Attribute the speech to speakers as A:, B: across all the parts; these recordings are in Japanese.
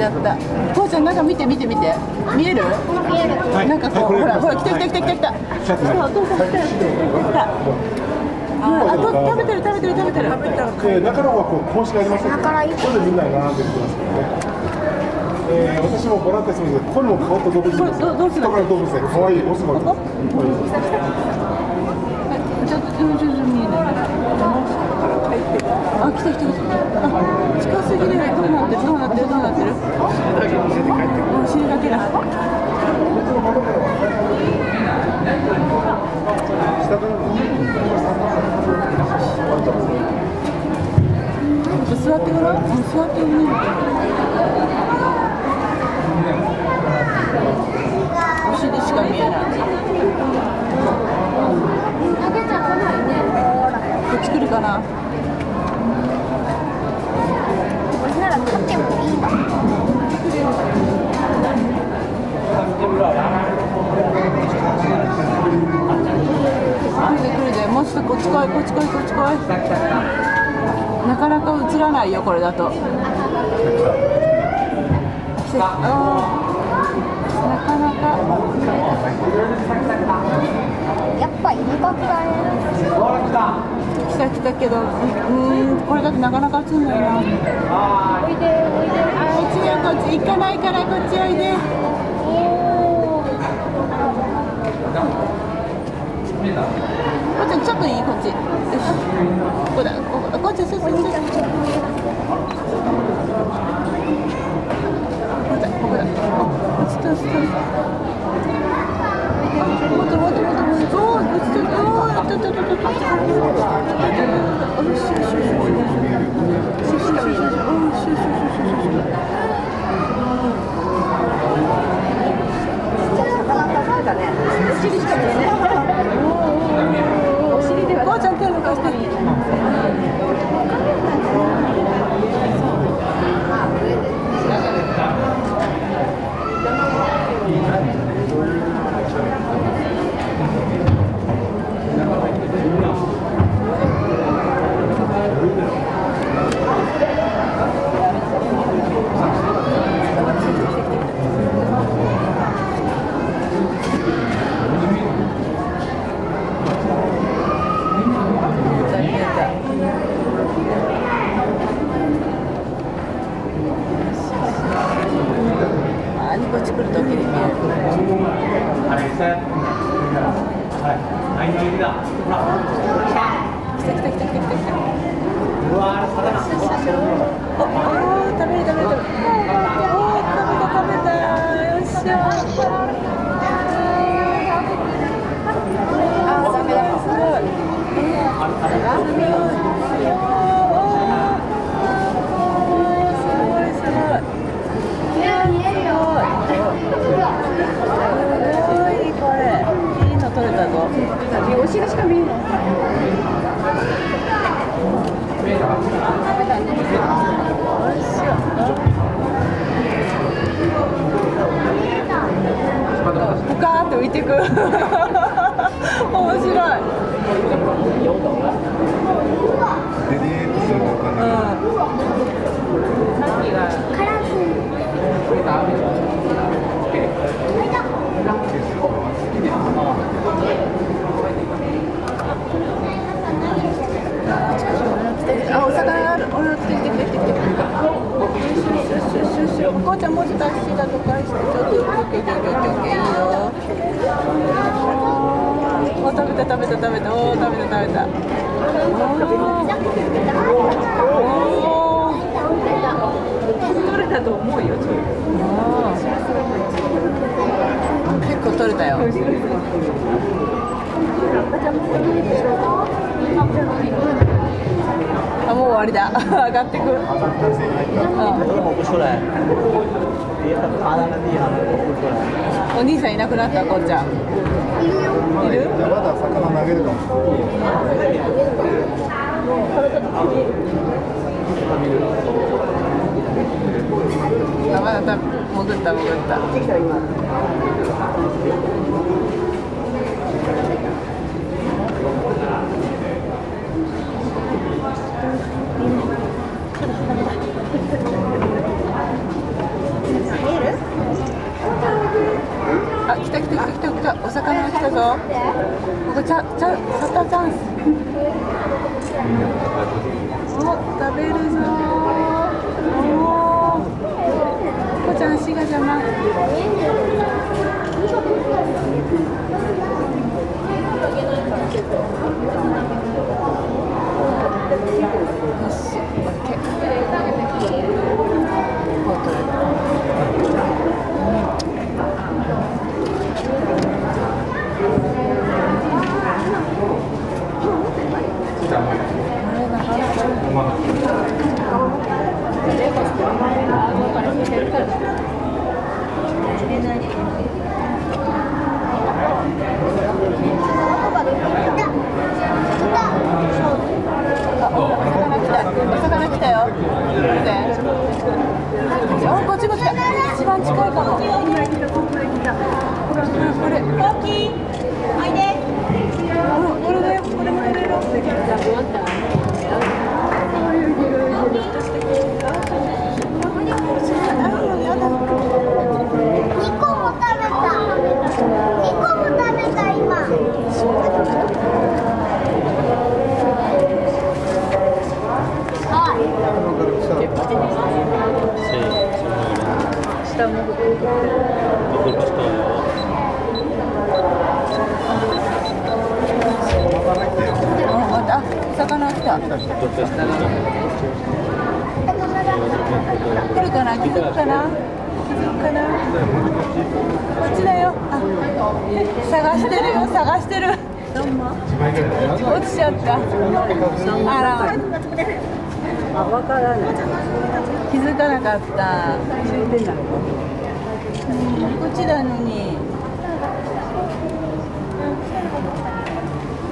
A: ちゃった。こうちゃんなんか見て見て見て。見える？
B: 見える。
A: なんかこう、ほらほら来た来た来た来た。来たお父さん来た来たあと食べてる食べてる食べてる。食べた
C: で中の方はこう格子がありますので、
B: 中から一
C: ここでみんな並んできますけどね。えー、私もボランティアするので、ここにも変わった動物います
A: どうする
C: 人から動物で可愛いオスがいます。
A: ちょっとちょっと見えないあ来た来た来た近すぎるどうなってどうなってどうなってるお尻だけだ
C: 下から
A: 座ってごらん座ってみるおでもうちょっとこっち来いこっち来いこっち来いなかなか映らないよこれだと。来てあーなかなか。
B: やっぱイルカくらい。
A: 来た来たけどうーんこれだとなかなか映んないな。
B: おいでおいで。
A: あこっちよこっち行かないからこっちおいで。
B: おお。
A: こっちちょっといいこっちよし。ここだ。こここっちそうそうそうここだ。ここだ。あ落ちた落ちたもっともっともっともっと暂停って浮いてく。面白い。
C: デデーっとするのかな。
B: カラフル。
A: あ、お魚がある。お来て来て来て来て来て。よしよしよしよしよしよし。こうちゃんもうちょっと足だと返して、ちょっとオッケーオッケーオッケーオッケーいいよ。お食た食べた食べた。おお食べた食べた。お
D: 取れたと思うよちょっと
A: 結構取れたよ。
B: あもう
A: 終わりだ。上がってく。る、お兄さんいなくなったこんちゃんいる？
C: じゃあまだ魚投げるかも。
A: あまだ多分潜った戻ったあ来た来た来た来た来たお魚が来たぞここちゃちゃサタチャンスお食べるぞおーここちゃん足が邪魔よしオッケーこう取れたお魚来たお魚来たよ見てあこっちこっち一番近いかもこれ大きいおいでこれだよこれも入れろあやだ
B: 2個も食べた
A: 来るかな気づくかな？気づくかな？こっちだよ。あ探してるよ探してる。落ちちゃった。あら。
D: あ、わからない。
A: 気づかなかった。こっちなのに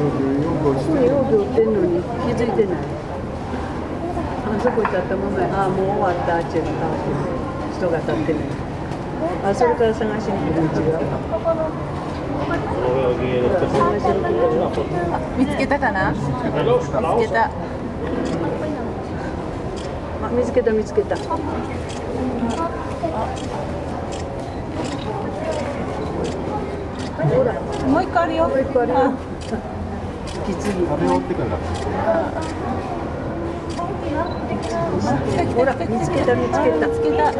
D: これよく売ってんのに気づいてない。あそこ行ったったまま、あ、もう終わった、あっちへ向かう人が立ってない。あ、それから探しに来る違う。
A: 見つけたかな？見つけた
D: あ、見つけた見つけた。ほら、
A: もう一個あるよ
D: もう一個あるよ。き継ぎ
C: 食べ終わってから
D: ほら見つけた見つけた
A: 見つけた、